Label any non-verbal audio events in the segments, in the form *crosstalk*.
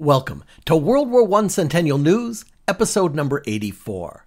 Welcome to World War I Centennial News, episode number 84.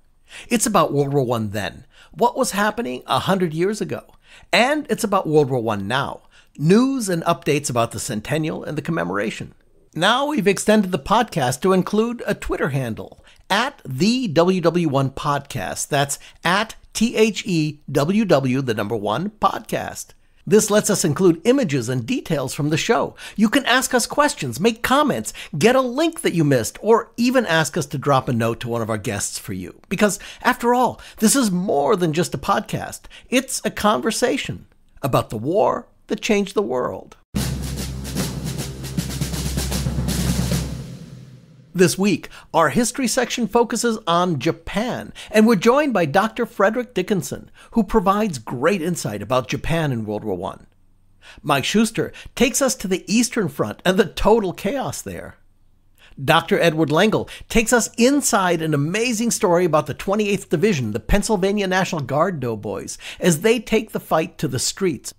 It's about World War I then, what was happening a hundred years ago, and it's about World War I now, news and updates about the centennial and the commemoration. Now we've extended the podcast to include a Twitter handle at the WW1 Podcast. That's at T H E W W, the number one podcast. This lets us include images and details from the show. You can ask us questions, make comments, get a link that you missed, or even ask us to drop a note to one of our guests for you. Because, after all, this is more than just a podcast, it's a conversation about the war that changed the world. This week, our history section focuses on Japan, and we're joined by Dr. Frederick Dickinson, who provides great insight about Japan in World War I. Mike Shuster takes us to the Eastern Front and the total chaos there. Dr. Edward Lengel takes us inside an amazing story about the 28th Division, the Pennsylvania National Guard doughboys, as they take the fight to the streets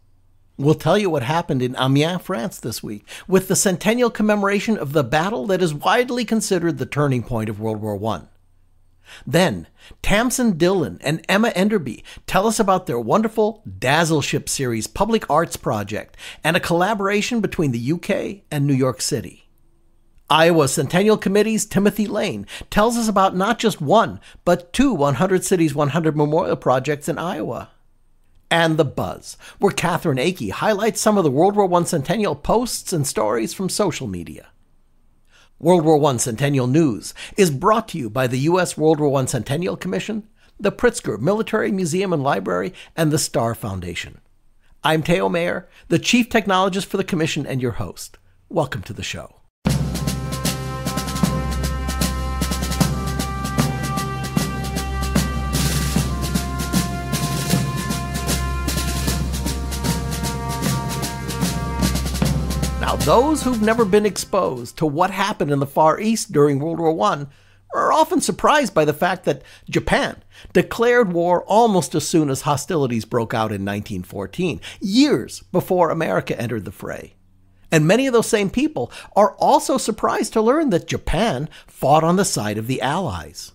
We'll tell you what happened in Amiens, France this week, with the centennial commemoration of the battle that is widely considered the turning point of World War I. Then, Tamsin Dillon and Emma Enderby tell us about their wonderful Dazzleship series public arts project and a collaboration between the UK and New York City. Iowa Centennial Committee's Timothy Lane tells us about not just one, but two 100 Cities 100 Memorial projects in Iowa and The Buzz, where Katherine Akey highlights some of the World War I Centennial posts and stories from social media. World War I Centennial News is brought to you by the U.S. World War I Centennial Commission, the Pritzker Military Museum and Library, and the Starr Foundation. I'm Theo Mayer, the Chief Technologist for the Commission and your host. Welcome to the show. Those who've never been exposed to what happened in the Far East during World War I are often surprised by the fact that Japan declared war almost as soon as hostilities broke out in 1914, years before America entered the fray. And many of those same people are also surprised to learn that Japan fought on the side of the Allies.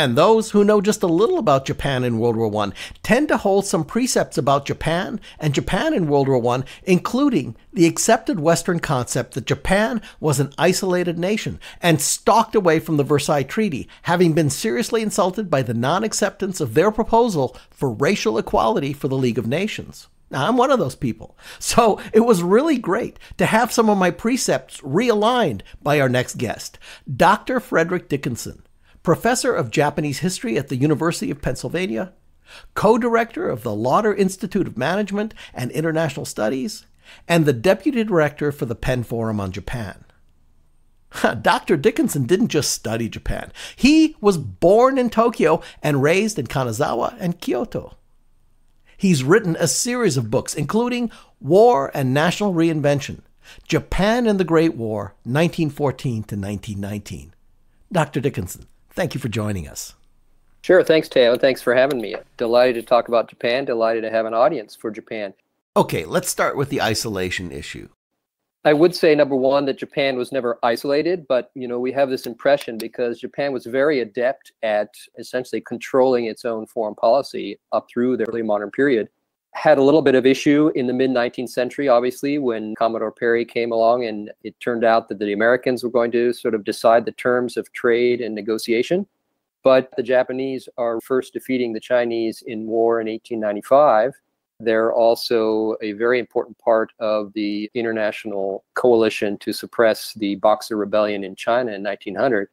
And those who know just a little about Japan in World War I tend to hold some precepts about Japan and Japan in World War I, including the accepted Western concept that Japan was an isolated nation and stalked away from the Versailles Treaty, having been seriously insulted by the non acceptance of their proposal for racial equality for the League of Nations. Now, I'm one of those people. So it was really great to have some of my precepts realigned by our next guest, Dr. Frederick Dickinson professor of Japanese history at the University of Pennsylvania, co director of the Lauder Institute of Management and International Studies, and the deputy director for the Penn Forum on Japan. Dr. Dickinson didn't just study Japan, he was born in Tokyo and raised in Kanazawa and Kyoto. He's written a series of books, including War and National Reinvention Japan and the Great War, 1914 to 1919. Dr. Dickinson, Thank you for joining us. Sure. Thanks, Theo. Thanks for having me. Delighted to talk about Japan. Delighted to have an audience for Japan. Okay, let's start with the isolation issue. I would say number one that Japan was never isolated, but you know we have this impression because Japan was very adept at essentially controlling its own foreign policy up through the early modern period. Had a little bit of issue in the mid 19th century, obviously, when Commodore Perry came along, and it turned out that the Americans were going to sort of decide the terms of trade and negotiation. But the Japanese are first defeating the Chinese in war in 1895. They're also a very important part of the international coalition to suppress the Boxer Rebellion in China in 1900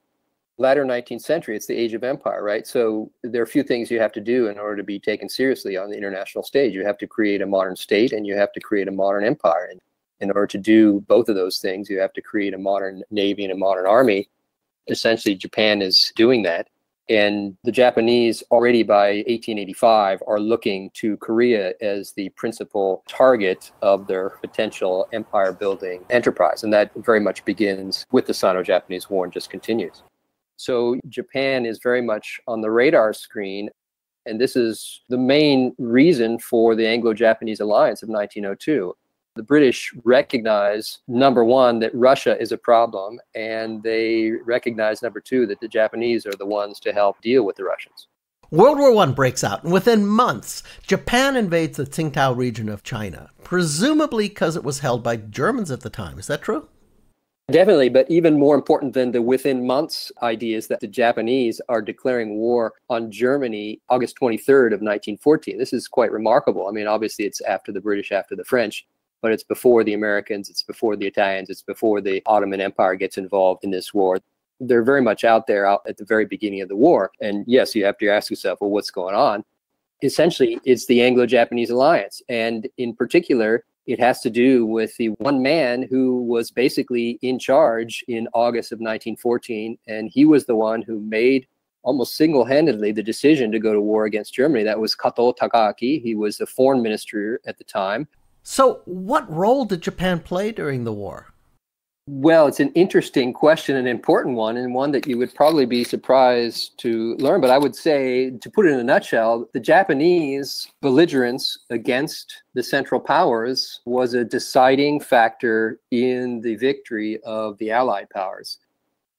latter 19th century it's the age of empire right? So there are a few things you have to do in order to be taken seriously on the international stage. You have to create a modern state and you have to create a modern empire. And in order to do both of those things you have to create a modern navy and a modern army. Essentially japan is doing that. And the japanese already by 1885 are looking to korea as the principal target of their potential empire building enterprise. And that very much begins with the sino-japanese war and just continues so Japan is very much on the radar screen. And this is the main reason for the Anglo Japanese alliance of 1902. The British recognize, number one, that Russia is a problem, and they recognize, number two, that the Japanese are the ones to help deal with the Russians. World War I breaks out, and within months, Japan invades the Tsingtao region of China, presumably because it was held by Germans at the time. Is that true? Definitely, but even more important than the within months idea is that the Japanese are declaring war on Germany August 23rd of 1914. This is quite remarkable. I mean, obviously it's after the British, after the French, but it's before the Americans, it's before the Italians, it's before the Ottoman Empire gets involved in this war they're very much out there out at the very beginning of the war. And yes, you have to ask yourself, well, what's going on? Essentially, it's the Anglo Japanese alliance. And in particular, it has to do with the one man who was basically in charge in August of 1914. And he was the one who made almost single handedly the decision to go to war against Germany. That was Kato Takaaki. He was the foreign minister at the time. So, what role did Japan play during the war? Well, it's an interesting question, an important one, and one that you would probably be surprised to learn. But I would say, to put it in a nutshell, the Japanese belligerence against the Central Powers was a deciding factor in the victory of the Allied powers.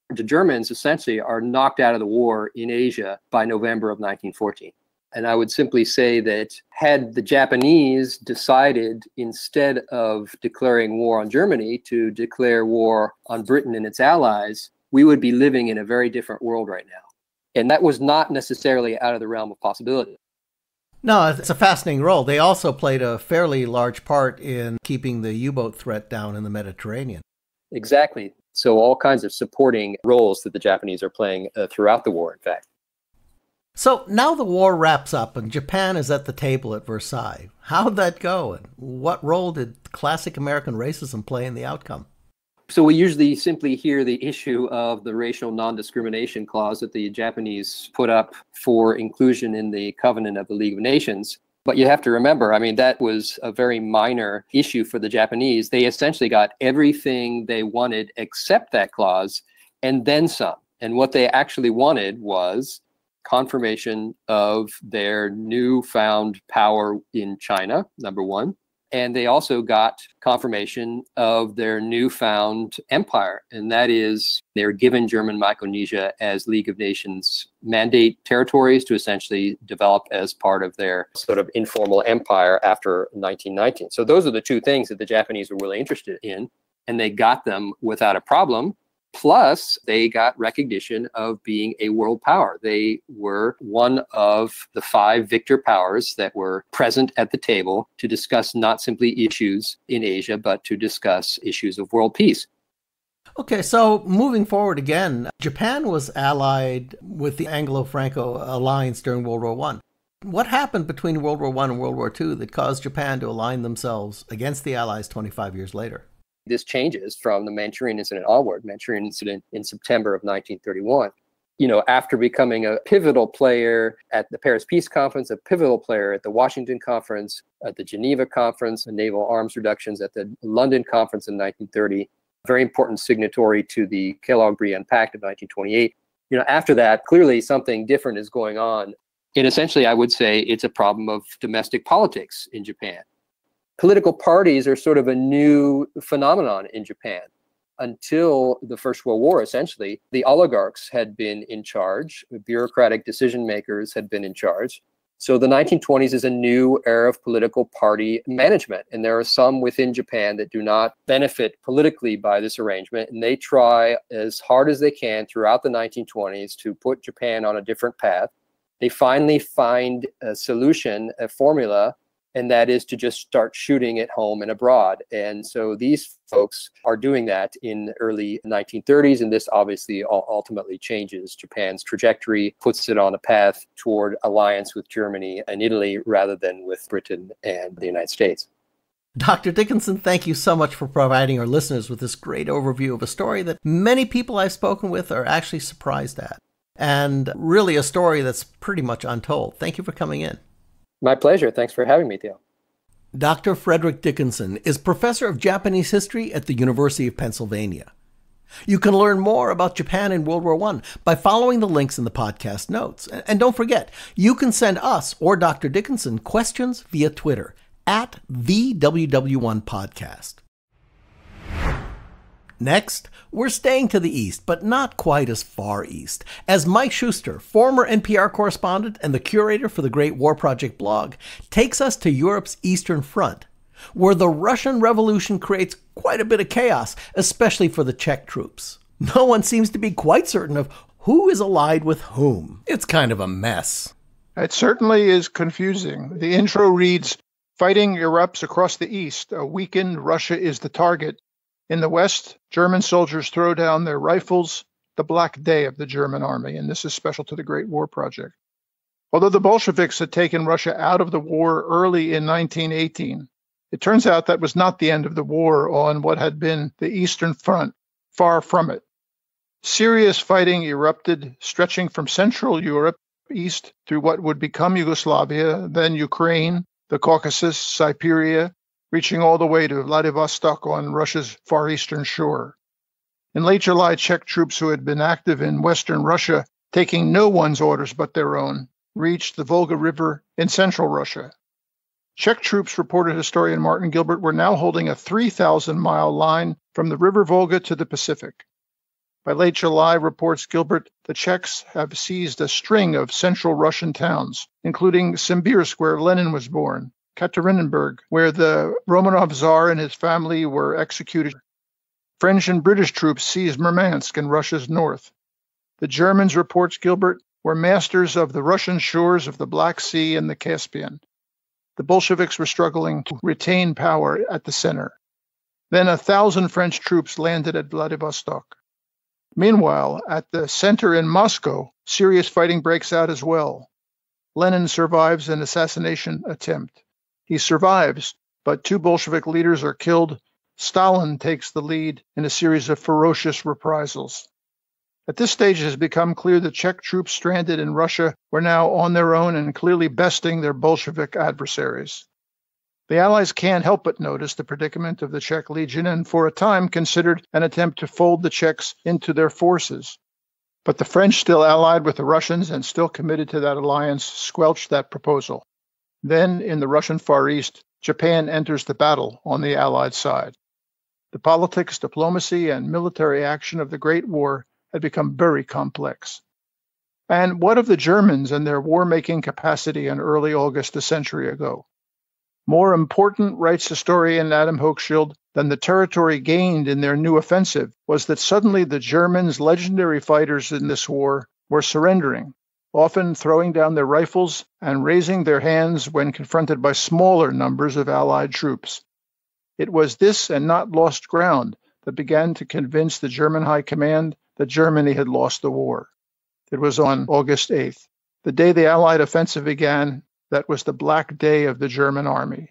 The Germans essentially are knocked out of the war in Asia by November of 1914. And I would simply say that had the Japanese decided, instead of declaring war on Germany, to declare war on Britain and its allies, we would be living in a very different world right now. And that was not necessarily out of the realm of possibility. No, it's a fascinating role. They also played a fairly large part in keeping the U boat threat down in the Mediterranean. Exactly. So, all kinds of supporting roles that the Japanese are playing uh, throughout the war, in fact. So now the war wraps up and Japan is at the table at Versailles. How'd that go? And what role did classic American racism play in the outcome? So we usually simply hear the issue of the racial non-discrimination clause that the Japanese put up for inclusion in the Covenant of the League of Nations. But you have to remember, I mean, that was a very minor issue for the Japanese. They essentially got everything they wanted except that clause and then some. And what they actually wanted was confirmation of their newfound power in China, number one. And they also got confirmation of their newfound empire. And that is they're given German Micronesia as League of Nations mandate territories to essentially develop as part of their sort of informal empire after 1919. So those are the two things that the Japanese were really interested in. And they got them without a problem Plus, they got recognition of being a world power. They were one of the five victor powers that were present at the table to discuss not simply issues in Asia, but to discuss issues of world peace. Okay, so moving forward again, Japan was allied with the Anglo Franco alliance during World War One. What happened between World War One and World War II that caused Japan to align themselves against the Allies 25 years later? This changes from the Manchurian incident onward, Manchurian incident in September of 1931 you know, after becoming a pivotal player at the Paris Peace Conference, a pivotal player at the Washington Conference, at the Geneva Conference, the naval arms reductions at the London Conference in 1930, very important signatory to the Kellogg-Briand Pact of 1928. You know, after that, clearly something different is going on. And essentially, I would say it's a problem of domestic politics in Japan political parties are sort of a new phenomenon in Japan. Until the First World War, essentially, the oligarchs had been in charge, bureaucratic decision makers had been in charge. So the 1920s is a new era of political party management. And there are some within Japan that do not benefit politically by this arrangement. And they try as hard as they can throughout the 1920s to put Japan on a different path. They finally find a solution, a formula and that is to just start shooting at home and abroad. And so these folks are doing that in early 1930s, and this obviously ultimately changes Japan's trajectory, puts it on a path toward alliance with Germany and Italy rather than with Britain and the United States. Dr. Dickinson, thank you so much for providing our listeners with this great overview of a story that many people I've spoken with are actually surprised at, and really a story that's pretty much untold. Thank you for coming in. My pleasure. Thanks for having me, Theo. Dr. Frederick Dickinson is professor of Japanese history at the University of Pennsylvania. You can learn more about Japan in World War I by following the links in the podcast notes. And don't forget, you can send us or Dr. Dickinson questions via Twitter at the WW1 podcast. Next, we're staying to the east, but not quite as far east, as Mike Shuster, former NPR correspondent and the curator for the Great War Project blog, takes us to Europe's Eastern Front, where the Russian Revolution creates quite a bit of chaos, especially for the Czech troops. No one seems to be quite certain of who is allied with whom. It's kind of a mess. It certainly is confusing. The intro reads Fighting erupts across the east. A weakened Russia is the target. In the west, German soldiers throw down their rifles, the black day of the German army, and this is special to the Great War Project. Although the Bolsheviks had taken Russia out of the war early in 1918, it turns out that was not the end of the war on what had been the Eastern Front, far from it. Serious fighting erupted, stretching from Central Europe east through what would become Yugoslavia, then Ukraine, the Caucasus, Siberia, reaching all the way to Vladivostok on Russia's far eastern shore. In late July, Czech troops who had been active in western Russia, taking no one's orders but their own, reached the Volga River in central Russia. Czech troops, reported historian Martin Gilbert, were now holding a 3,000 mile line from the River Volga to the Pacific. By late July, reports Gilbert, the Czechs have seized a string of central Russian towns, including Simbirsk, where Lenin was born, Katerinenburg, where the Romanov Tsar and his family were executed. French and British troops seized Murmansk in Russia's north. The Germans, reports Gilbert, were masters of the Russian shores of the Black Sea and the Caspian. The Bolsheviks were struggling to retain power at the center. Then a thousand French troops landed at Vladivostok. Meanwhile, at the center in Moscow, serious fighting breaks out as well. Lenin survives an assassination attempt. He survives, but two Bolshevik leaders are killed. Stalin takes the lead in a series of ferocious reprisals. At this stage, it has become clear that Czech troops stranded in Russia were now on their own and clearly besting their Bolshevik adversaries. The Allies can't help but notice the predicament of the Czech Legion and for a time considered an attempt to fold the Czechs into their forces. But the French, still allied with the Russians and still committed to that alliance, squelched that proposal. Then, in the Russian Far East, Japan enters the battle on the Allied side. The politics, diplomacy, and military action of the Great War had become very complex. And what of the Germans and their war making capacity in early August a century ago? More important, writes historian Adam Hochschild, than the territory gained in their new offensive was that suddenly the Germans' legendary fighters in this war were surrendering, often throwing down their rifles and raising their hands when confronted by smaller numbers of Allied troops. It was this and not lost ground that began to convince the German High Command that Germany had lost the war. It was on August 8th, the day the Allied offensive began that was the black day of the German army.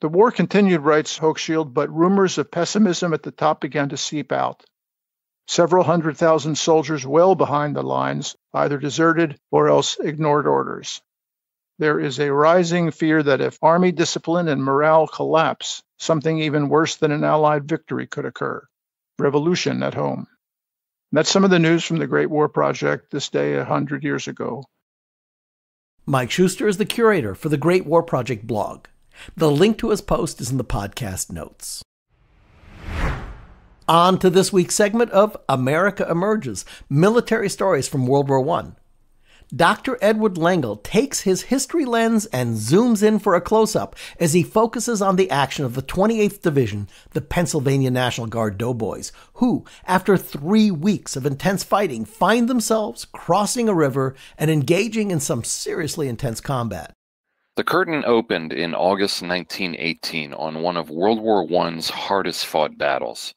The war continued, writes Hochschild, but rumors of pessimism at the top began to seep out. Several hundred thousand soldiers well behind the lines either deserted or else ignored orders. There is a rising fear that if army discipline and morale collapse, something even worse than an Allied victory could occur revolution at home. That's some of the news from the Great War Project this day a hundred years ago. Mike Shuster is the curator for the Great War Project blog. The link to his post is in the podcast notes. On to this week's segment of America Emerges Military Stories from World War I. Dr. Edward Lengel takes his history lens and zooms in for a close up as he focuses on the action of the 28th Division, the Pennsylvania National Guard Doughboys, who, after three weeks of intense fighting, find themselves crossing a river and engaging in some seriously intense combat. The curtain opened in August 1918 on one of World War I's hardest fought battles.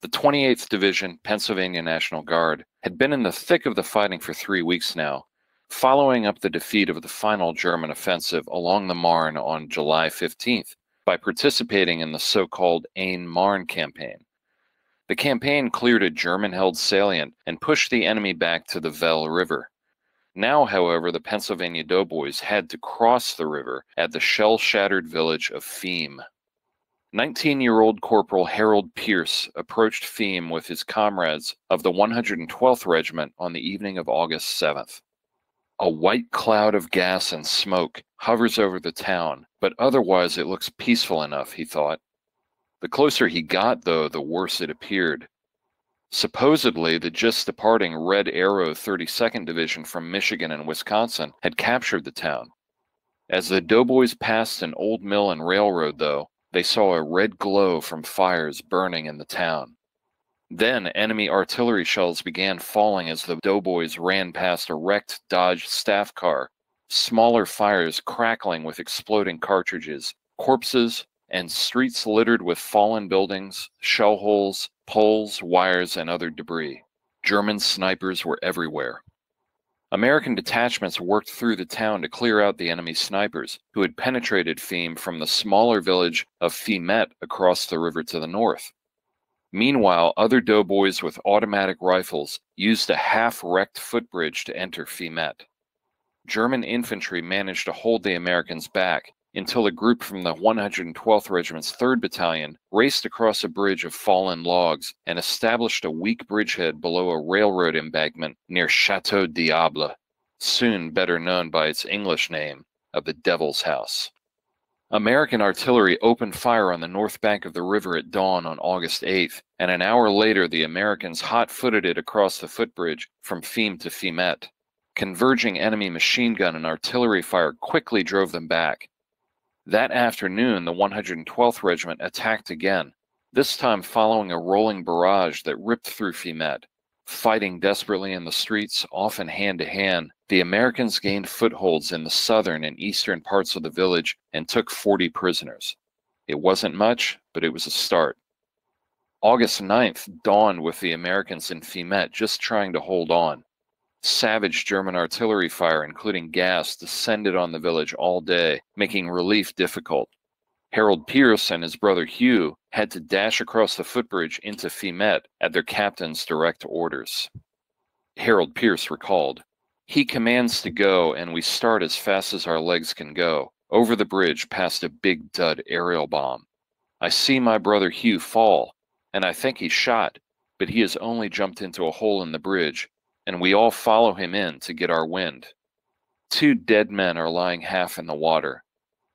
The 28th Division, Pennsylvania National Guard, had been in the thick of the fighting for three weeks now following up the defeat of the final German offensive along the Marne on July 15th by participating in the so called Aisne Marne campaign. The campaign cleared a German held salient and pushed the enemy back to the Vesle River. Now, however, the Pennsylvania doughboys had to cross the river at the shell shattered village of Fismes. 19 year old Corporal Harold Pierce approached Fismes with his comrades of the 112th Regiment on the evening of August 7th. A white cloud of gas and smoke hovers over the town, but otherwise it looks peaceful enough, he thought. The closer he got, though, the worse it appeared. Supposedly, the just departing Red Arrow 32nd Division from Michigan and Wisconsin had captured the town. As the doughboys passed an old mill and railroad, though, they saw a red glow from fires burning in the town. Then enemy artillery shells began falling as the doughboys ran past a wrecked Dodge staff car, smaller fires crackling with exploding cartridges, corpses, and streets littered with fallen buildings, shell holes, poles, wires, and other debris. German snipers were everywhere. American detachments worked through the town to clear out the enemy snipers, who had penetrated Fismes from the smaller village of Fismette across the river to the north. Meanwhile, other doughboys with automatic rifles used a half wrecked footbridge to enter Fismette. German infantry managed to hold the Americans back until a group from the 112th Regiment's 3rd Battalion raced across a bridge of fallen logs and established a weak bridgehead below a railroad embankment near Chateau Diable, soon better known by its English name of the Devil's House. American artillery opened fire on the north bank of the river at dawn on August 8th, and an hour later the Americans hot footed it across the footbridge from Fismes to Fismette. Converging enemy machine gun and artillery fire quickly drove them back. That afternoon, the 112th Regiment attacked again, this time following a rolling barrage that ripped through Fismette. Fighting desperately in the streets, often hand to hand, the Americans gained footholds in the southern and eastern parts of the village and took 40 prisoners. It wasn't much, but it was a start. August 9th dawned with the Americans in Fismette just trying to hold on. Savage German artillery fire, including gas, descended on the village all day, making relief difficult. Harold Pierce and his brother Hugh had to dash across the footbridge into Fismette at their captain's direct orders. Harold Pierce recalled, He commands to go, and we start as fast as our legs can go, over the bridge past a big dud aerial bomb. I see my brother Hugh fall, and I think he's shot, but he has only jumped into a hole in the bridge, and we all follow him in to get our wind. Two dead men are lying half in the water.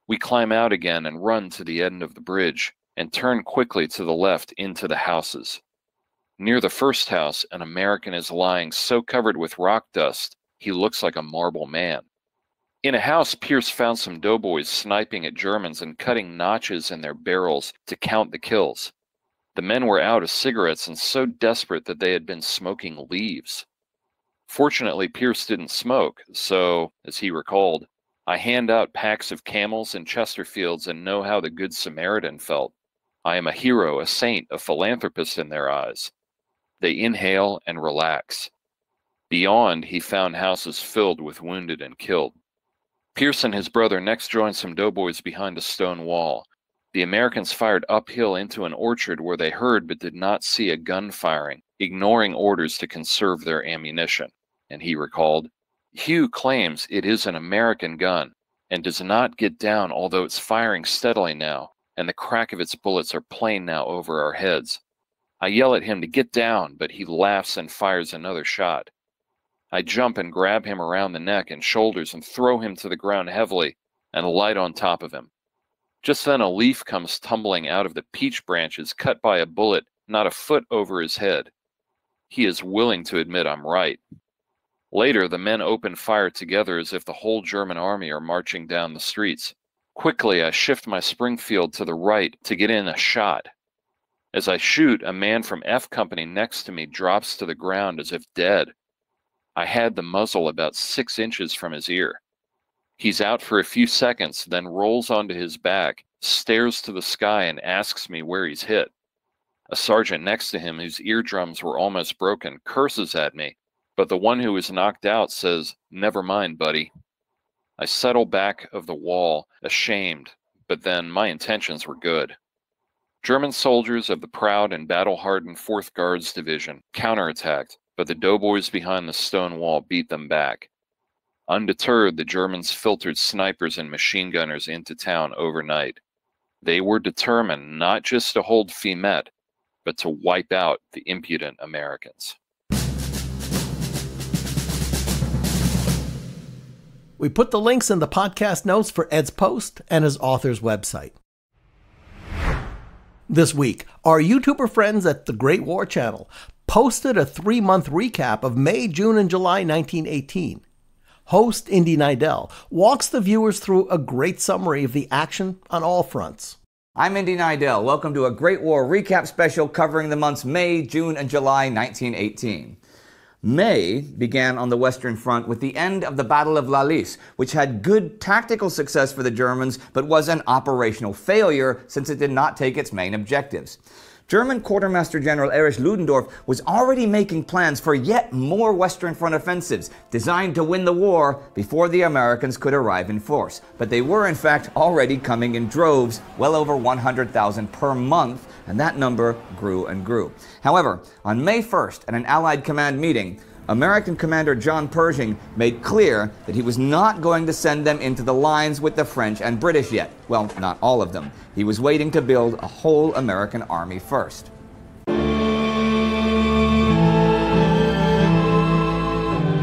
We climb out again and run to the end of the bridge and turn quickly to the left into the houses. Near the first house, an American is lying so covered with rock dust he looks like a marble man. In a house, Pierce found some doughboys sniping at Germans and cutting notches in their barrels to count the kills. The men were out of cigarettes and so desperate that they had been smoking leaves. Fortunately, Pierce didn't smoke, so, as he recalled, I hand out packs of camels and Chesterfields and know how the Good Samaritan felt. I am a hero, a saint, a philanthropist in their eyes. They inhale and relax. Beyond, he found houses filled with wounded and killed. Pierce and his brother next joined some doughboys behind a stone wall. The Americans fired uphill into an orchard where they heard but did not see a gun firing, ignoring orders to conserve their ammunition. And he recalled, Hugh claims it is an American gun and does not get down, although it's firing steadily now, and the crack of its bullets are plain now over our heads. I yell at him to get down, but he laughs and fires another shot. I jump and grab him around the neck and shoulders and throw him to the ground heavily and light on top of him. Just then, a leaf comes tumbling out of the peach branches, cut by a bullet not a foot over his head. He is willing to admit I'm right. Later, the men open fire together as if the whole German army are marching down the streets. Quickly, I shift my Springfield to the right to get in a shot. As I shoot, a man from F Company next to me drops to the ground as if dead. I had the muzzle about six inches from his ear. He's out for a few seconds, then rolls onto his back, stares to the sky, and asks me where he's hit. A sergeant next to him, whose eardrums were almost broken, curses at me but the one who is knocked out says, Never mind, buddy. I settle back of the wall, ashamed, but then my intentions were good. German soldiers of the proud and battle hardened 4th Guards Division counterattacked, but the doughboys behind the stone wall beat them back. Undeterred, the Germans filtered snipers and machine gunners into town overnight. They were determined not just to hold Fismette, but to wipe out the impudent Americans. We put the links in the podcast notes for Ed's post and his author's website. This week, our YouTuber friends at the Great War Channel posted a three month recap of May, June, and July 1918. Host Indy Neidell walks the viewers through a great summary of the action on all fronts. I'm Indy Neidell. Welcome to a Great War recap special covering the months May, June, and July 1918. May began on the Western Front with the end of the Battle of La Lys, which had good tactical success for the Germans but was an operational failure since it did not take its main objectives. German Quartermaster General Erich Ludendorff was already making plans for yet more Western Front offensives designed to win the war before the Americans could arrive in force. But they were, in fact, already coming in droves, well over 100,000 per month, and that number grew and grew. However, on May 1st, at an Allied command meeting, American Commander John Pershing made clear that he was not going to send them into the lines with the French and British yet. Well, not all of them. He was waiting to build a whole American army first.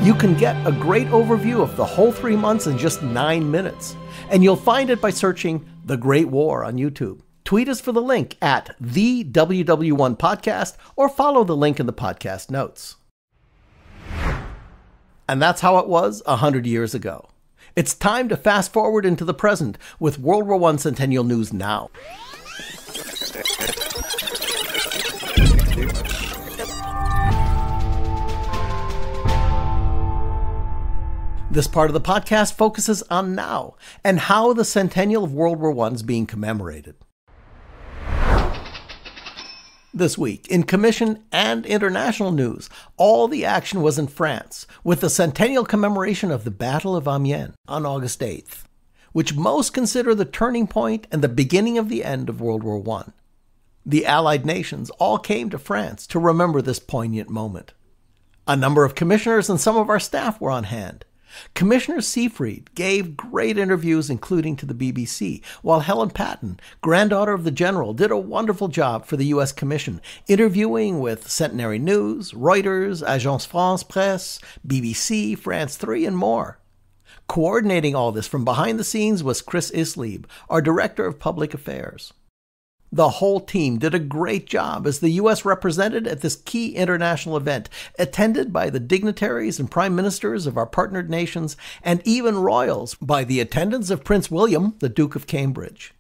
You can get a great overview of the whole three months in just nine minutes, and you'll find it by searching The Great War on YouTube. Tweet us for the link at the WW1 Podcast or follow the link in the podcast notes. And that's how it was a hundred years ago. It's time to fast forward into the present with World War I Centennial News now. This part of the podcast focuses on now and how the centennial of World War I is being commemorated this week. In commission and international news, all the action was in France, with the centennial commemoration of the Battle of Amiens on August 8th, which most consider the turning point and the beginning of the end of World War I. The Allied nations all came to France to remember this poignant moment. A number of commissioners and some of our staff were on hand. Commissioner Seefried gave great interviews, including to the BBC, while Helen Patton, granddaughter of the general, did a wonderful job for the U.S. Commission, interviewing with Centenary News, Reuters, Agence France Presse, BBC, France 3, and more. Coordinating all this from behind the scenes was Chris Isleib, our Director of Public Affairs. The whole team did a great job as the U.S. represented at this key international event, attended by the dignitaries and prime ministers of our partnered nations, and even royals by the attendance of Prince William, the Duke of Cambridge.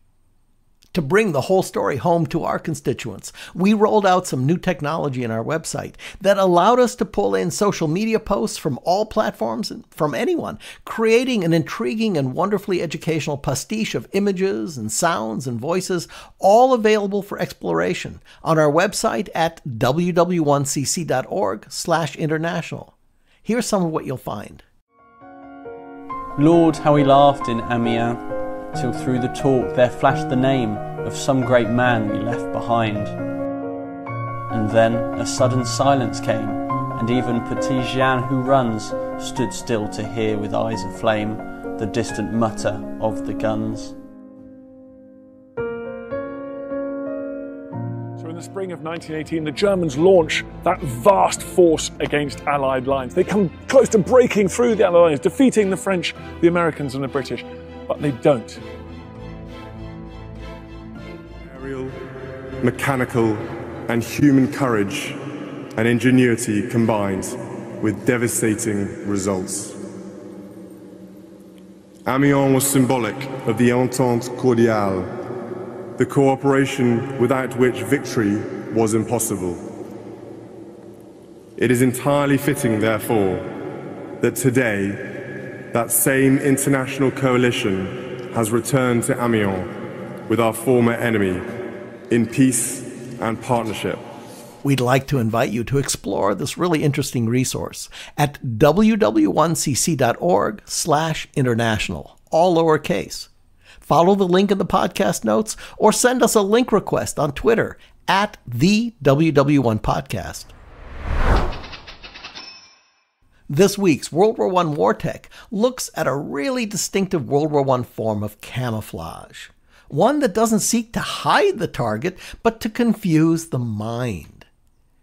To bring the whole story home to our constituents, we rolled out some new technology in our website that allowed us to pull in social media posts from all platforms and from anyone, creating an intriguing and wonderfully educational pastiche of images and sounds and voices, all available for exploration on our website at ww1cc.org/international. Here's some of what you'll find. Lord, how he laughed in Amiens till through the talk there flashed the name of some great man we left behind. And then a sudden silence came, and even Petit Jean who runs stood still to hear with eyes of flame the distant mutter of the guns. So in the spring of 1918, the Germans launch that vast force against Allied lines. They come close to breaking through the Allied lines, defeating the French, the Americans, and the British but they don't. Aerial, mechanical, and human courage and ingenuity combined with devastating results. Amiens was symbolic of the Entente Cordiale, the cooperation without which victory was impossible. It is entirely fitting, therefore, that today that same international coalition has returned to Amiens with our former enemy in peace and partnership. We'd like to invite you to explore this really interesting resource at ww1cc.org slash international, all lowercase. Follow the link in the podcast notes or send us a link request on Twitter at the WW1 Podcast. This week's World War I War Tech looks at a really distinctive World War I form of camouflage. One that doesn't seek to hide the target, but to confuse the mind.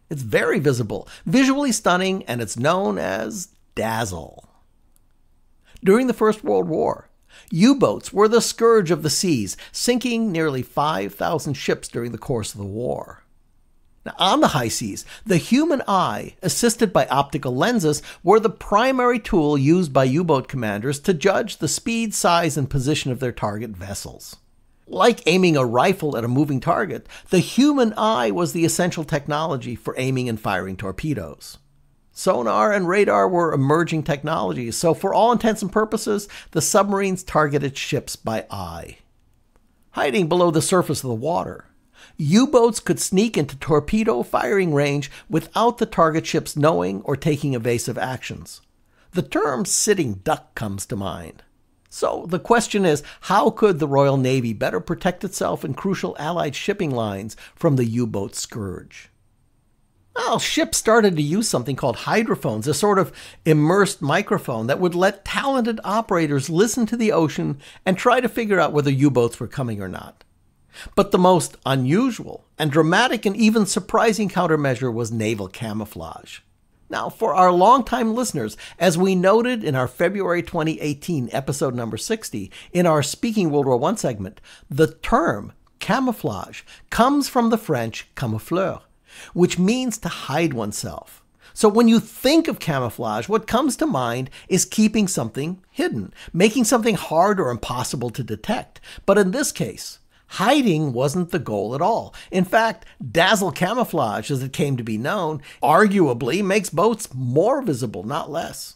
It's very visible, visually stunning, and it's known as Dazzle. During the First World War, U boats were the scourge of the seas, sinking nearly 5,000 ships during the course of the war. Now, on the high seas, the human eye, assisted by optical lenses, were the primary tool used by U boat commanders to judge the speed, size, and position of their target vessels. Like aiming a rifle at a moving target, the human eye was the essential technology for aiming and firing torpedoes. Sonar and radar were emerging technologies, so for all intents and purposes, the submarines targeted ships by eye. Hiding below the surface of the water, U boats could sneak into torpedo firing range without the target ships knowing or taking evasive actions. The term sitting duck comes to mind. So the question is how could the Royal Navy better protect itself and crucial Allied shipping lines from the U boat scourge? Well, ships started to use something called hydrophones, a sort of immersed microphone that would let talented operators listen to the ocean and try to figure out whether U boats were coming or not. But the most unusual and dramatic and even surprising countermeasure was naval camouflage. Now, for our longtime listeners, as we noted in our February 2018 episode number 60 in our Speaking World War I segment, the term camouflage comes from the French camoufleur, which means to hide oneself. So when you think of camouflage, what comes to mind is keeping something hidden, making something hard or impossible to detect. But in this case, hiding wasn't the goal at all. In fact, dazzle camouflage, as it came to be known, arguably makes boats more visible, not less.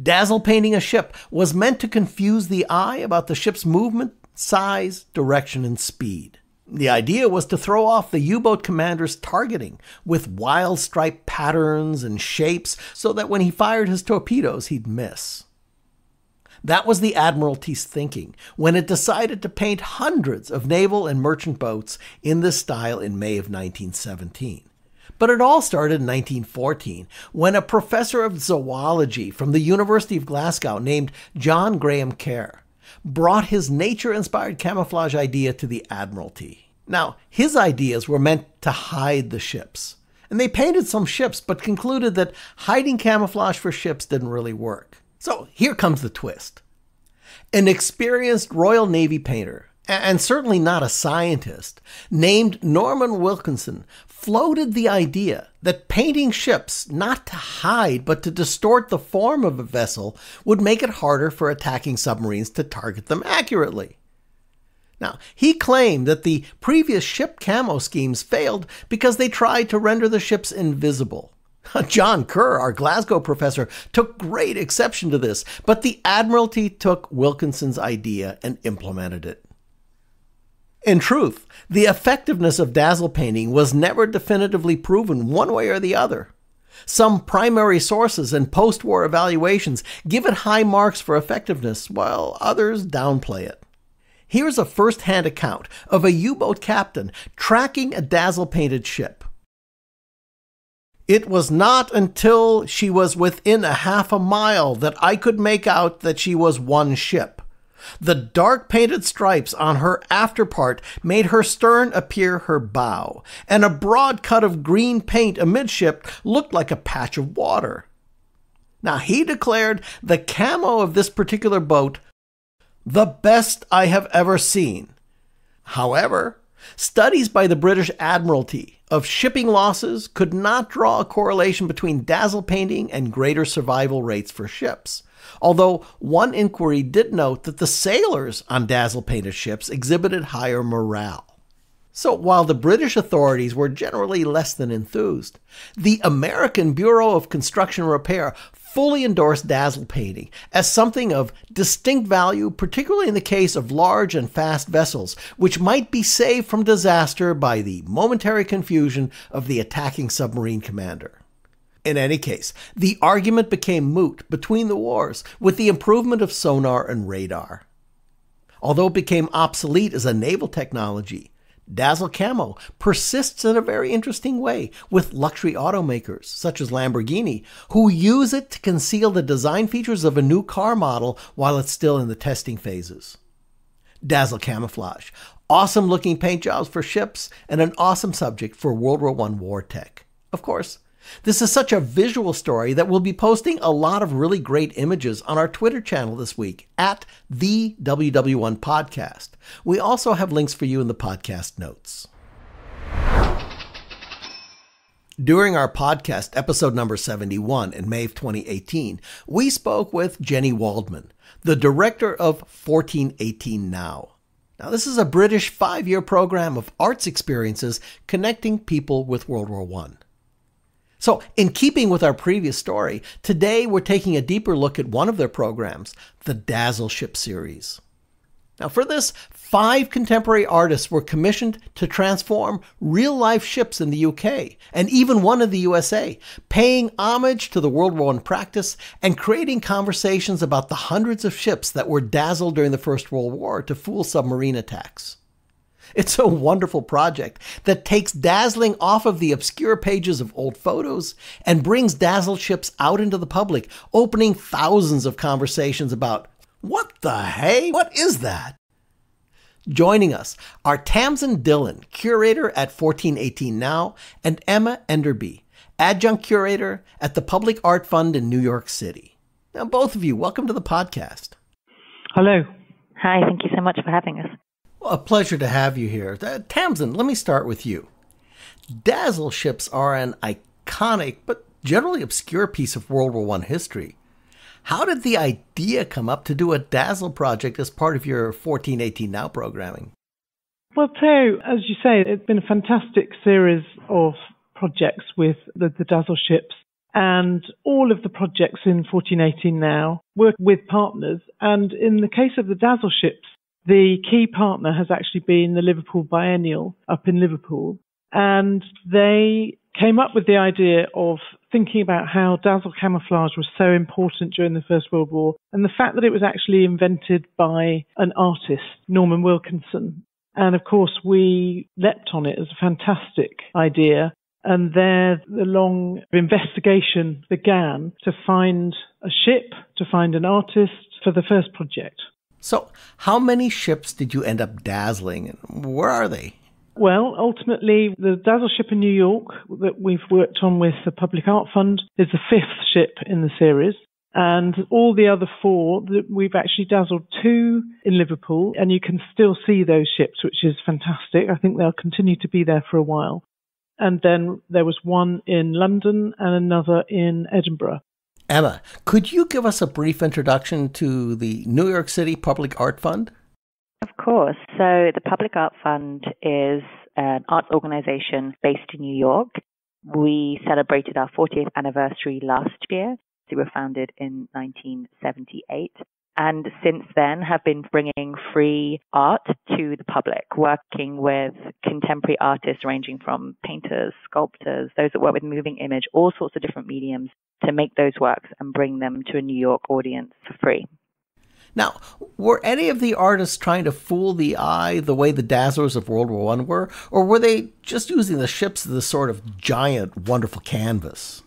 Dazzle painting a ship was meant to confuse the eye about the ship's movement, size, direction, and speed. The idea was to throw off the U boat commander's targeting with wild stripe patterns and shapes so that when he fired his torpedoes, he'd miss. That was the Admiralty's thinking when it decided to paint hundreds of naval and merchant boats in this style in May of 1917. But it all started in 1914 when a professor of zoology from the University of Glasgow named John Graham Kerr brought his nature inspired camouflage idea to the Admiralty. Now, his ideas were meant to hide the ships. And they painted some ships, but concluded that hiding camouflage for ships didn't really work. So here comes the twist. An experienced Royal Navy painter, and certainly not a scientist, named Norman Wilkinson, floated the idea that painting ships not to hide but to distort the form of a vessel would make it harder for attacking submarines to target them accurately. Now, he claimed that the previous ship camo schemes failed because they tried to render the ships invisible. *laughs* John Kerr, our Glasgow professor, took great exception to this, but the Admiralty took Wilkinson's idea and implemented it. In truth, the effectiveness of dazzle painting was never definitively proven one way or the other. Some primary sources and post war evaluations give it high marks for effectiveness, while others downplay it. Here's a first hand account of a U boat captain tracking a dazzle painted ship. It was not until she was within a half a mile that I could make out that she was one ship. The dark painted stripes on her afterpart made her stern appear her bow, and a broad cut of green paint amidship looked like a patch of water. Now, he declared the camo of this particular boat the best I have ever seen. However, studies by the British Admiralty of shipping losses could not draw a correlation between dazzle painting and greater survival rates for ships. Although one inquiry did note that the sailors on dazzle painted ships exhibited higher morale. So while the British authorities were generally less than enthused, the American Bureau of Construction Repair fully endorsed dazzle painting as something of distinct value, particularly in the case of large and fast vessels, which might be saved from disaster by the momentary confusion of the attacking submarine commander. In any case, the argument became moot between the wars with the improvement of sonar and radar. Although it became obsolete as a naval technology, Dazzle Camo persists in a very interesting way with luxury automakers such as Lamborghini, who use it to conceal the design features of a new car model while it's still in the testing phases. Dazzle Camouflage, awesome looking paint jobs for ships, and an awesome subject for World War I war tech. Of course, This is such a visual story that we'll be posting a lot of really great images on our Twitter channel this week at the WW1 Podcast. We also have links for you in the podcast notes. During our podcast, episode number 71 in May of 2018, we spoke with Jenny Waldman, the director of 1418 Now. Now, this is a British five year program of arts experiences connecting people with World War I. So, in keeping with our previous story, today we're taking a deeper look at one of their programs, the Dazzle Ship series. Now, for this, five contemporary artists were commissioned to transform real life ships in the UK and even one in the USA, paying homage to the World War I practice and creating conversations about the hundreds of ships that were dazzled during the First World War to fool submarine attacks. It's a wonderful project that takes dazzling off of the obscure pages of old photos and brings dazzled ships out into the public, opening thousands of conversations about what the hey? What is that? Joining us are Tamsin Dillon, curator at 1418 Now, and Emma Enderby, adjunct curator at the Public Art Fund in New York City. Now, both of you, welcome to the podcast. Hello. Hi, thank you so much for having us. A pleasure to have you here. Uh, Tamsin, let me start with you. Dazzle ships are an iconic but generally obscure piece of World War I history. How did the idea come up to do a Dazzle project as part of your 1418 Now programming? Well, Theo, as you say, it's been a fantastic series of projects with the, the Dazzle ships. And all of the projects in 1418 Now work with partners. And in the case of the Dazzle ships, the key partner has actually been the Liverpool Biennial up in Liverpool. And they came up with the idea of thinking about how dazzle camouflage was so important during the First World War and the fact that it was actually invented by an artist, Norman Wilkinson. And of course, we leapt on it as a fantastic idea. And there, the long investigation began to find a ship, to find an artist for the first project. So, how many ships did you end up dazzling, and where are they? Well, ultimately, the Dazzle ship in New York that we've worked on with the Public Art Fund is the fifth ship in the series. And all the other four, that we've actually dazzled two in Liverpool, and you can still see those ships, which is fantastic. I think they'll continue to be there for a while. And then there was one in London and another in Edinburgh. Emma, could you give us a brief introduction to the New York City Public Art Fund? Of course. So, the Public Art Fund is an arts organization based in New York. We celebrated our 40th anniversary last year. We were founded in 1978 and since then have been bringing free art to the public, working with contemporary artists ranging from painters, sculptors, those that work with moving image, all sorts of different mediums to make those works and bring them to a New York audience for free. Now, were any of the artists trying to fool the eye the way the dazzlers of World War I were, or were they just using the ships as a sort of giant, wonderful canvas?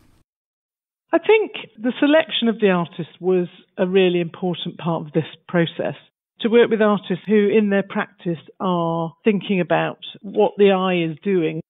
I think the selection of the artists was a really important part of this process. To work with artists who, in their practice, are thinking about what the eye is doing.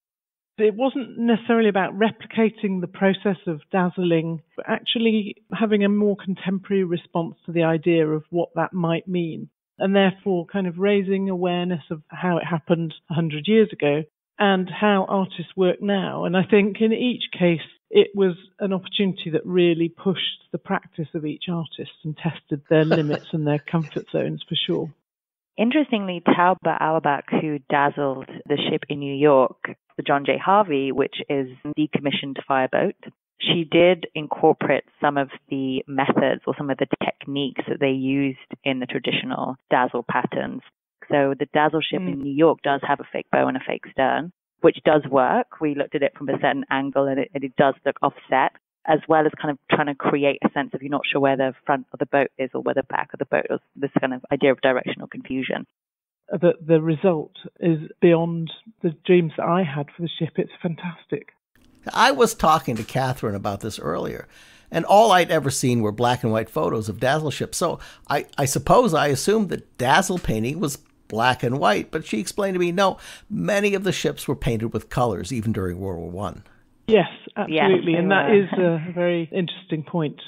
It wasn't necessarily about replicating the process of dazzling, but actually having a more contemporary response to the idea of what that might mean. And therefore, kind of raising awareness of how it happened 100 years ago and how artists work now. And I think in each case, it was an opportunity that really pushed the practice of each artist and tested their *laughs* limits and their comfort zones for sure. Interestingly, Tauba Auerbach, who dazzled the ship in New York, the John J. Harvey, which is decommissioned fireboat, she did incorporate some of the methods or some of the techniques that they used in the traditional dazzle patterns. So the dazzle ship mm. in New York does have a fake bow and a fake stern, which does work. We looked at it from a certain angle and it, and it does look offset, as well as kind of trying to create a sense of you're not sure where the front of the boat is or where the back of the boat is, this kind of idea of directional confusion. The, the result is beyond the dreams that I had for the ship. It's fantastic. I was talking to Katherine about this earlier, and all I'd ever seen were black and white photos of Dazzle ships. So I, I suppose I assumed that Dazzle painting was black and white, but she explained to me no, many of the ships were painted with colors even during World War One. Yes, absolutely. Yes, and that is a very interesting point.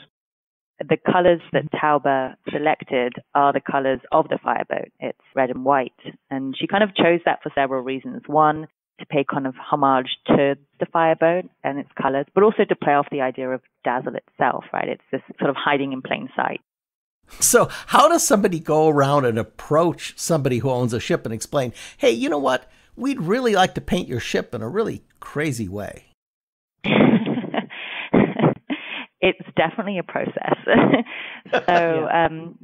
The colours that Tauba selected are the colours of the fireboat. It's red and white. And she kind of chose that for several reasons. One, to pay kind of homage to the fireboat and its colours, but also to play off the idea of Dazzle itself, right? It's this sort of hiding in plain sight. So, how does somebody go around and approach somebody who owns a ship and explain, hey, you know what? We'd really like to paint your ship in a really crazy way? *laughs* it's definitely a process. *laughs* so, *laughs* um,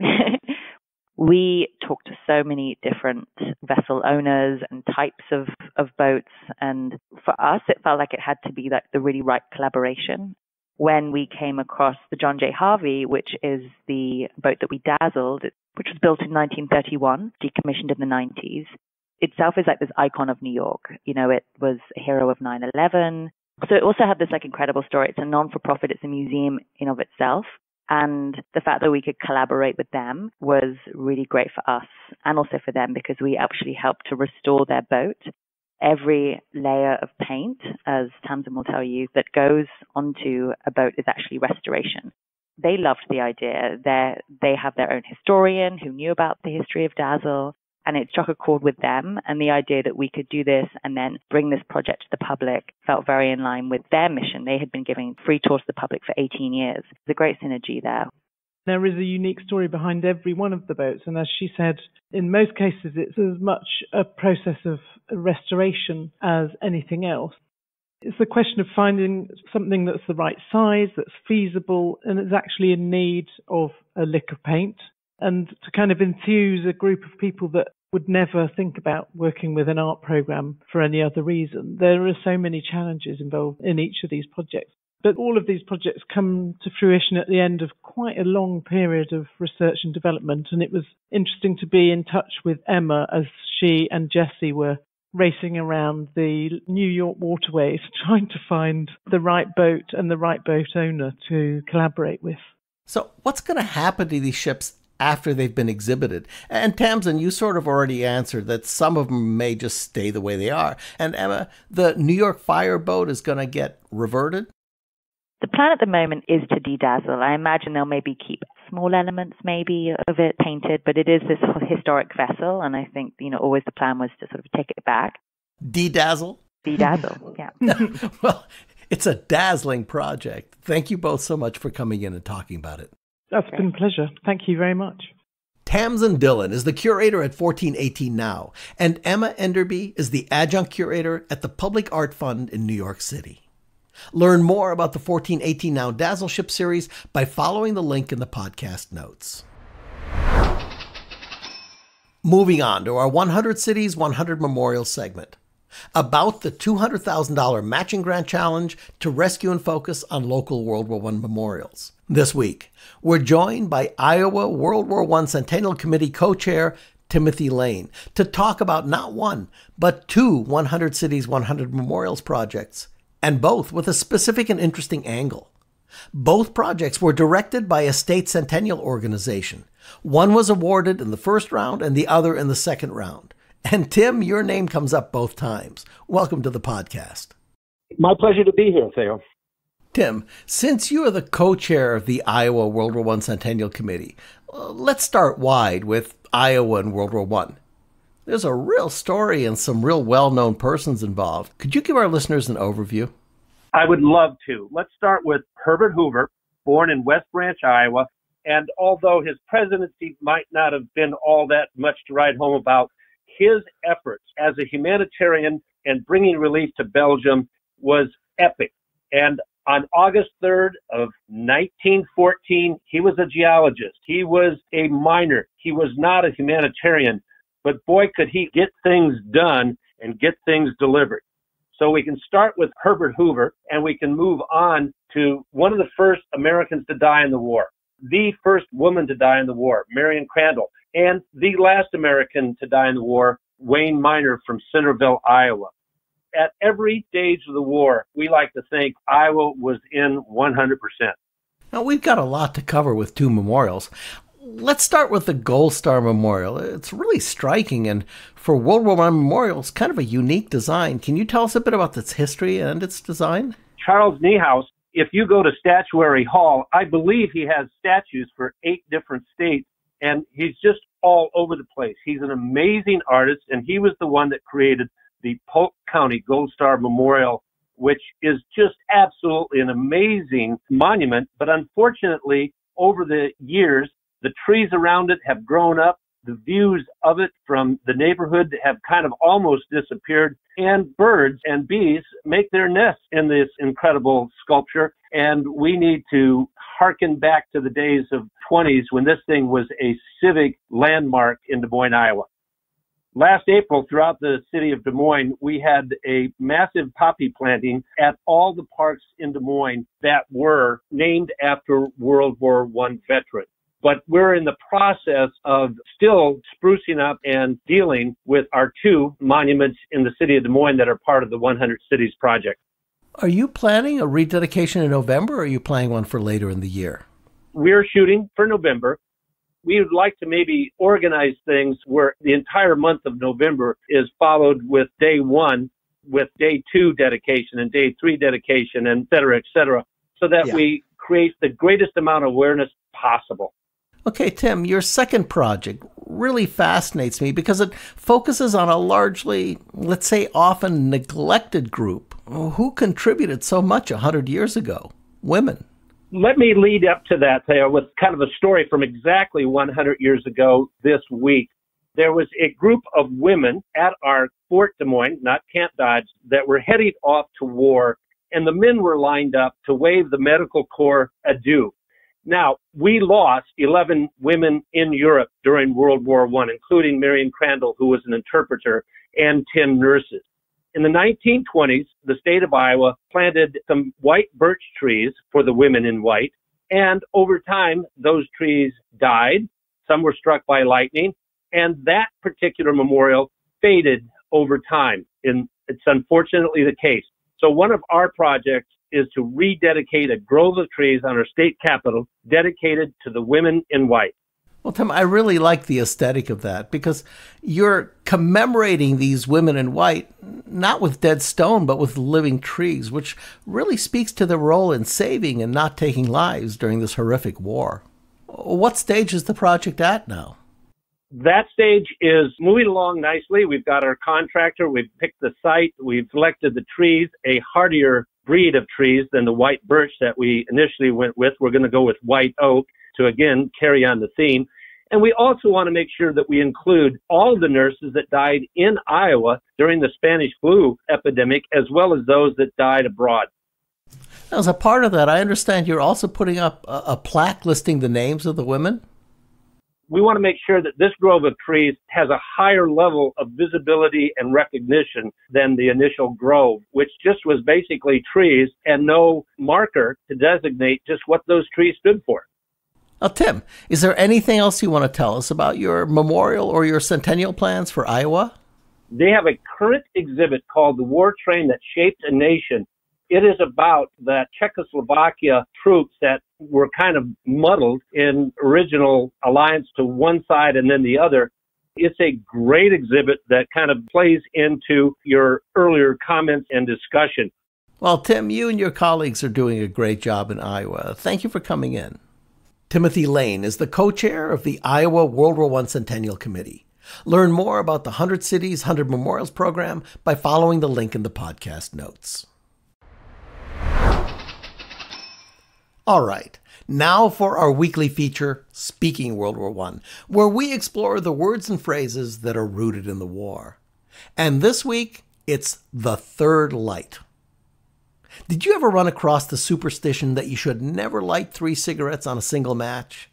we talked to so many different vessel owners and types of, of boats. And for us, it felt like it had to be like the really right collaboration. When we came across the John J. Harvey, which is the boat that we dazzled, which was built in 1931, decommissioned in the 90s, itself is like this icon of New York. You know, it was a hero of 9 11. So it also had this like incredible story. It's a non for profit, it's a museum in of itself. And the fact that we could collaborate with them was really great for us and also for them because we actually helped to restore their boat. Every layer of paint, as Tamsin will tell you, that goes onto a boat is actually restoration. They loved the idea. they they have their own historian who knew about the history of Dazzle and it struck a chord with them. And the idea that we could do this and then bring this project to the public felt very in line with their mission. They had been giving free tours to the public for 18 years. There's a great synergy there. There is a unique story behind every one of the boats, and as she said, in most cases it's as much a process of restoration as anything else. It's a question of finding something that's the right size, that's feasible, and is actually in need of a lick of paint and to kind of enthuse a group of people that would never think about working with an art program for any other reason. There are so many challenges involved in each of these projects. But all of these projects come to fruition at the end of quite a long period of research and development. And it was interesting to be in touch with Emma as she and Jesse were racing around the New York waterways *laughs* trying to find the right boat and the right boat owner to collaborate with. So, what's going to happen to these ships after they've been exhibited. And Tamsin, you sort of already answered that some of them may just stay the way they are. And Emma, the New York fireboat is going to get reverted? The plan at the moment is to de-dazzle. I imagine they'll maybe keep small elements maybe of it painted, but it is this historic vessel, and I think, you know, always the plan was to sort of take it back. De-dazzle? De-dazzle, *laughs* yeah. *laughs* well, it's a dazzling project. Thank you both so much for coming in and talking about it. That's been a pleasure. Thank you very much. Tamsin Dillon is the curator at 1418 Now, and Emma Enderby is the adjunct curator at the Public Art Fund in New York City. Learn more about the 1418 Now Dazzle Ship series by following the link in the podcast notes. Moving on to our 100 Cities, 100 Memorials segment about the $200,000 matching grant challenge to rescue and focus on local World War I memorials. This week, we're joined by Iowa World War I Centennial Committee co chair Timothy Lane to talk about not one, but two 100 Cities 100 Memorials projects, and both with a specific and interesting angle. Both projects were directed by a state centennial organization. One was awarded in the first round and the other in the second round. And Tim, your name comes up both times. Welcome to the podcast. My pleasure to be here, Theo. Tim, since you are the co chair of the Iowa World War I Centennial Committee, uh, let's start wide with Iowa and World War I. There's a real story and some real well known persons involved. Could you give our listeners an overview? I would love to. Let's start with Herbert Hoover, born in West Branch, Iowa. And although his presidency might not have been all that much to write home about, his efforts as a humanitarian and bringing relief to Belgium was epic. And on August 3rd of 1914, he was a geologist. He was a miner. He was not a humanitarian, but boy, could he get things done and get things delivered. So we can start with Herbert Hoover and we can move on to one of the first Americans to die in the war, the first woman to die in the war, Marion Crandall and the last American to die in the war, Wayne Miner from Centerville, Iowa. At every stage of the war, we like to think Iowa was in 100%. Now, we've got a lot to cover with two memorials. Let's start with the Gold Star Memorial. It's really striking, and for World War I Memorial, it's kind of a unique design. Can you tell us a bit about its history and its design? Charles Niehaus, if you go to Statuary Hall, I believe he has statues for eight different states, and he's just all over the place. He's an amazing artist, and he was the one that created the Polk County Gold Star Memorial, which is just absolutely an amazing monument. But unfortunately, over the years, the trees around it have grown up. The views of it from the neighborhood have kind of almost disappeared. And birds and bees make their nests in this incredible sculpture. And we need to harken back to the days of 20s when this thing was a civic landmark in Des Moines, Iowa. Last April, throughout the city of Des Moines, we had a massive poppy planting at all the parks in Des Moines that were named after World War I veterans. But we're in the process of still sprucing up and dealing with our two monuments in the city of Des Moines that are part of the 100 Cities Project. Are you planning a rededication in November or are you planning one for later in the year? We're shooting for November. We would like to maybe organize things where the entire month of November is followed with day one, with day two dedication and day three dedication, and et cetera, et cetera, so that yeah. we create the greatest amount of awareness possible. Okay, Tim, your second project really fascinates me because it focuses on a largely, let's say, often neglected group who contributed so much 100 years ago women. Let me lead up to that, Theo, with kind of a story from exactly 100 years ago this week. There was a group of women at our Fort Des Moines, not Camp Dodge, that were heading off to war, and the men were lined up to wave the medical corps adieu. Now, we lost 11 women in Europe during World War I, including Marion Crandall, who was an interpreter, and 10 nurses. In the 1920s, the state of Iowa planted some white birch trees for the women in white. And over time, those trees died. Some were struck by lightning. And that particular memorial faded over time. And it's unfortunately the case. So one of our projects is to rededicate a grove of trees on our state capitol dedicated to the women in white. Well, Tim, I really like the aesthetic of that because you're commemorating these women in white, not with dead stone, but with living trees, which really speaks to their role in saving and not taking lives during this horrific war. What stage is the project at now? That stage is moving along nicely. We've got our contractor, we've picked the site, we've selected the trees, a hardier breed of trees than the white birch that we initially went with. We're going to go with white oak to again carry on the theme. And we also want to make sure that we include all the nurses that died in Iowa during the Spanish flu epidemic, as well as those that died abroad. As a part of that, I understand you're also putting up a, a plaque listing the names of the women we want to make sure that this grove of trees has a higher level of visibility and recognition than the initial grove, which just was basically trees and no marker to designate just what those trees stood for. Now, Tim, is there anything else you want to tell us about your memorial or your centennial plans for Iowa? They have a current exhibit called The War Train That Shaped a Nation. It is about the Czechoslovakia troops that were kind of muddled in original alliance to one side and then the other. It's a great exhibit that kind of plays into your earlier comments and discussion. Well, Tim, you and your colleagues are doing a great job in Iowa. Thank you for coming in. Timothy Lane is the co chair of the Iowa World War I Centennial Committee. Learn more about the 100 Cities, 100 Memorials program by following the link in the podcast notes. All right, now for our weekly feature, Speaking World War I, where we explore the words and phrases that are rooted in the war. And this week, it's the third light. Did you ever run across the superstition that you should never light three cigarettes on a single match?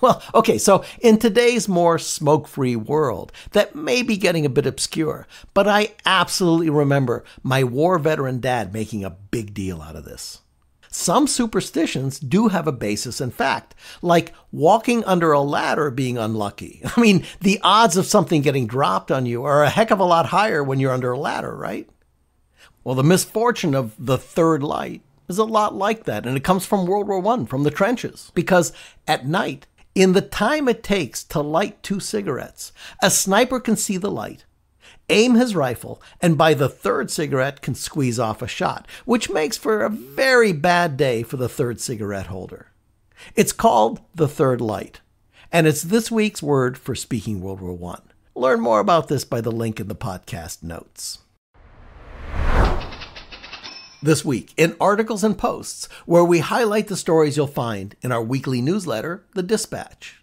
Well, okay, so in today's more smoke free world, that may be getting a bit obscure, but I absolutely remember my war veteran dad making a big deal out of this. Some superstitions do have a basis in fact, like walking under a ladder being unlucky. *laughs* I mean, the odds of something getting dropped on you are a heck of a lot higher when you're under a ladder, right? Well, the misfortune of the third light is a lot like that, and it comes from World War I, from the trenches. Because at night, in the time it takes to light two cigarettes, a sniper can see the light, aim his rifle, and by the third cigarette can squeeze off a shot, which makes for a very bad day for the third cigarette holder. It's called the third light, and it's this week's word for speaking World War I. Learn more about this by the link in the podcast notes. This week, in articles and posts, where we highlight the stories you'll find in our weekly newsletter, The Dispatch.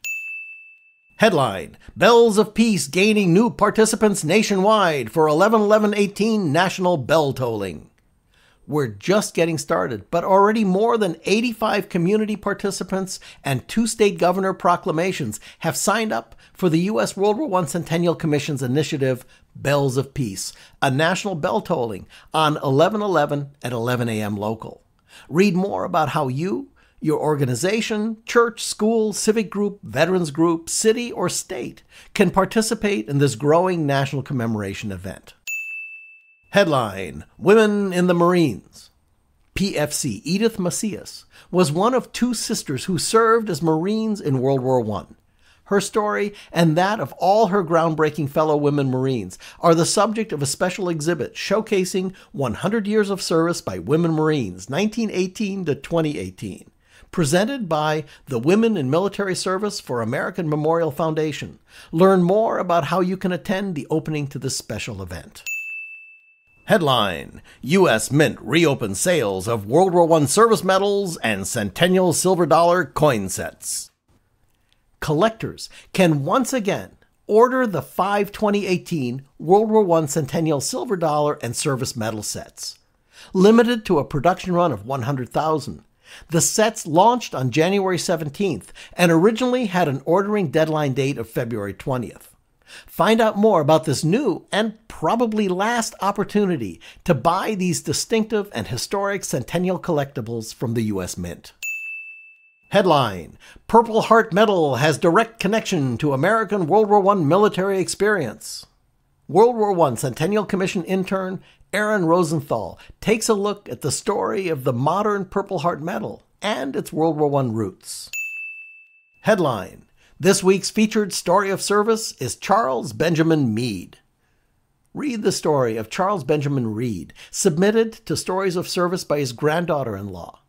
Headline Bells of Peace gaining new participants nationwide for 11 11 18 national bell tolling. We're just getting started, but already more than 85 community participants and two state governor proclamations have signed up for the U.S. World War I Centennial Commission's initiative, Bells of Peace, a national bell tolling on 11 11 at 11 a.m. local. Read more about how you, your organization, church, school, civic group, veterans group, city, or state can participate in this growing national commemoration event. Headline Women in the Marines. PFC Edith Macias was one of two sisters who served as Marines in World War I. Her story and that of all her groundbreaking fellow women Marines are the subject of a special exhibit showcasing 100 years of service by women Marines, 1918 to 2018 presented by the Women in Military Service for American Memorial Foundation. Learn more about how you can attend the opening to this special event. Headline U.S. Mint reopens sales of World War I service medals and Centennial Silver Dollar coin sets. Collectors can once again order the 5 2018 World War I Centennial Silver Dollar and Service Medal sets. Limited to a production run of 100,000, the sets launched on January 17th and originally had an ordering deadline date of February 20th. Find out more about this new and probably last opportunity to buy these distinctive and historic Centennial collectibles from the U.S. Mint. Headline Purple Heart Medal has direct connection to American World War I military experience. World War I Centennial Commission intern Aaron Rosenthal takes a look at the story of the modern Purple Heart Medal and its World War I roots. Headline This week's featured story of service is Charles Benjamin Meade. Read the story of Charles Benjamin Reed, submitted to Stories of Service by his granddaughter in law.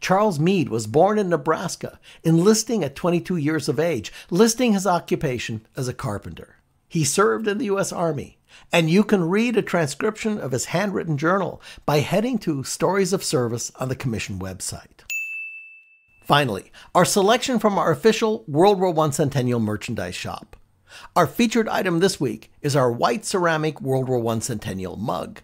Charles Meade was born in Nebraska, enlisting at 22 years of age, listing his occupation as a carpenter. He served in the U.S. Army and you can read a transcription of his handwritten journal by heading to Stories of Service on the Commission website. Finally, our selection from our official World War I Centennial merchandise shop. Our featured item this week is our white ceramic World War I Centennial mug.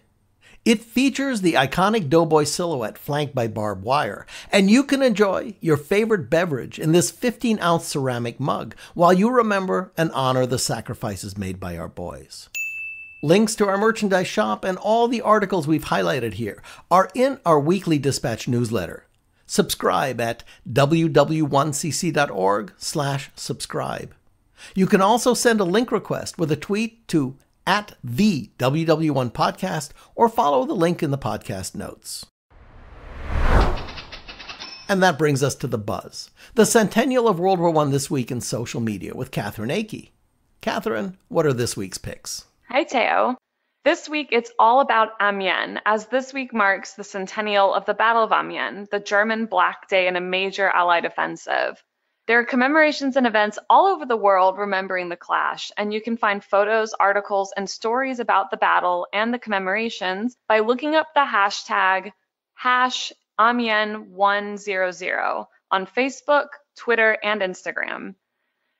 It features the iconic doughboy silhouette flanked by barbed wire, and you can enjoy your favorite beverage in this 15 ounce ceramic mug while you remember and honor the sacrifices made by our boys. Links to our merchandise shop and all the articles we've highlighted here are in our weekly dispatch newsletter. Subscribe at ww1cc.org/slash-subscribe. You can also send a link request with a tweet to at the WW1 podcast or follow the link in the podcast notes. And that brings us to the buzz. The centennial of World War I this week in social media with Katherine Akey. Katherine, what are this week's picks? Hi, Theo. This week it's all about Amiens, as this week marks the centennial of the Battle of Amiens, the German Black Day in a major Allied offensive. There are commemorations and events all over the world remembering the clash, and you can find photos, articles, and stories about the battle and the commemorations by looking up the hashtag hash Amiens100 on Facebook, Twitter, and Instagram.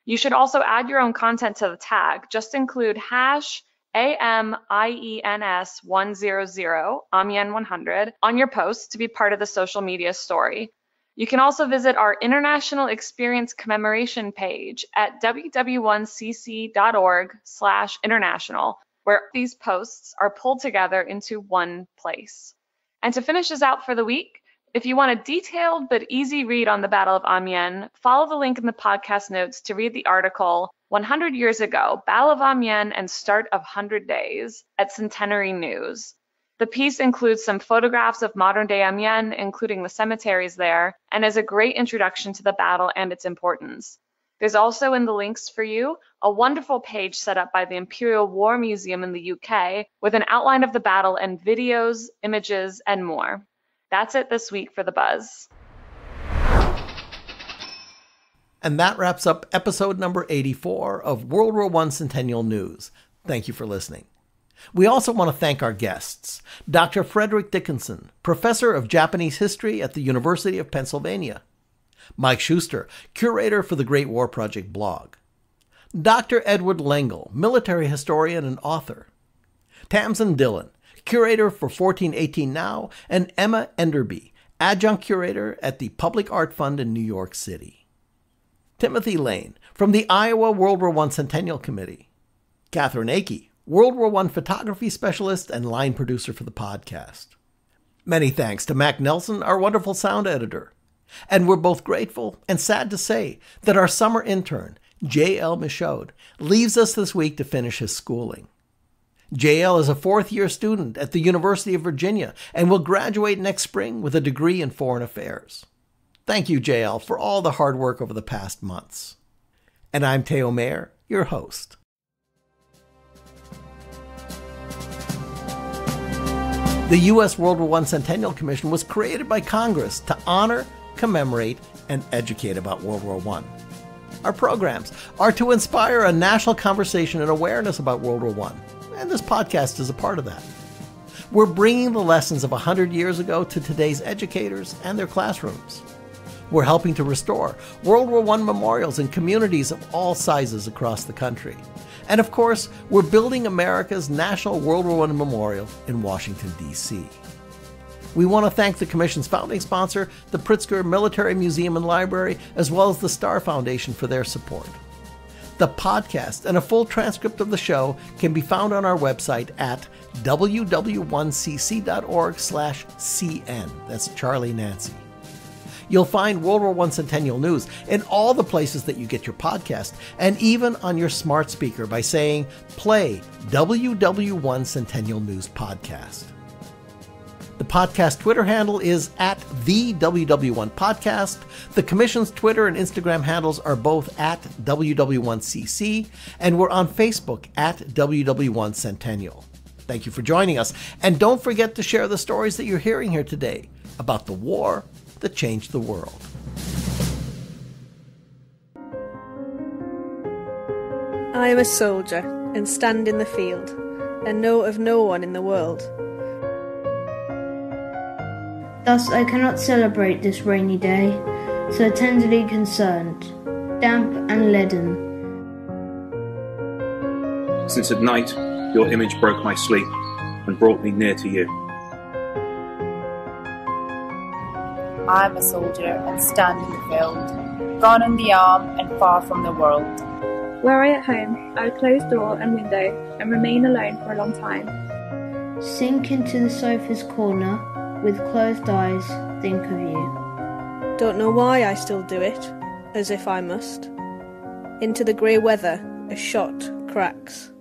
You should also add your own content to the tag. Just include hash AMIENS 100, Amiens 100, on your post to be part of the social media story. You can also visit our International Experience Commemoration page at ww1cc.org slash international, where these posts are pulled together into one place. And to finish us out for the week, if you want a detailed but easy read on the Battle of Amiens, follow the link in the podcast notes to read the article 100 Years Ago Battle of Amiens and Start of 100 Days at Centenary News. The piece includes some photographs of modern day Amiens, including the cemeteries there, and is a great introduction to the battle and its importance. There's also in the links for you a wonderful page set up by the Imperial War Museum in the UK with an outline of the battle and videos, images, and more. That's it this week for The Buzz. And that wraps up episode number 84 of World War I Centennial News. Thank you for listening. We also want to thank our guests Dr. Frederick Dickinson, Professor of Japanese History at the University of Pennsylvania, Mike Shuster, Curator for the Great War Project blog, Dr. Edward Lengel, Military Historian and author, Tamsin Dillon, Curator for 1418 Now, and Emma Enderby, Adjunct Curator at the Public Art Fund in New York City. Timothy Lane, from the Iowa World War I Centennial Committee. Katherine Akey, World War I photography specialist and line producer for the podcast. Many thanks to Mac Nelson, our wonderful sound editor. And we're both grateful and sad to say that our summer intern, J.L. Michaud, leaves us this week to finish his schooling. JL is a fourth year student at the University of Virginia and will graduate next spring with a degree in foreign affairs. Thank you, JL, for all the hard work over the past months. And I'm Theo Mayer, your host. The U.S. World War I Centennial Commission was created by Congress to honor, commemorate, and educate about World War I. Our programs are to inspire a national conversation and awareness about World War I, and this podcast is a part of that. We're bringing the lessons of 100 years ago to today's educators and their classrooms. We're helping to restore World War I memorials in communities of all sizes across the country. And of course, we're building America's National World War I Memorial in Washington, D.C. We want to thank the Commission's founding sponsor, the Pritzker Military Museum and Library, as well as the Starr Foundation for their support. The podcast and a full transcript of the show can be found on our website at ww1cc.org/cn. That's Charlie Nancy. You'll find World War I Centennial News in all the places that you get your podcast, and even on your smart speaker by saying, Play WW1 Centennial News Podcast. The podcast Twitter handle is at the WW1 Podcast. The Commission's Twitter and Instagram handles are both at WW1CC, and we're on Facebook at WW1 Centennial. Thank you for joining us, and don't forget to share the stories that you're hearing here today about the war that changed the world. I am a soldier and stand in the field, and know of no one in the world. Thus I cannot celebrate this rainy day, so tenderly concerned, damp and leaden. Since at night your image broke my sleep and brought me near to you. I am a soldier and stand in the field, gone in the arm and far from the world. Were I at home, I would close door and window and remain alone for a long time. Sink into the sofa's corner, with closed eyes, think of you. Don't know why I still do it, as if I must. Into the grey weather, a shot cracks.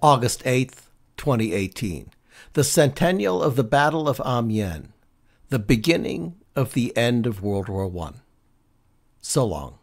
August 8th, 2018, the centennial of the Battle of Amiens, the beginning of the end of World War I. So long.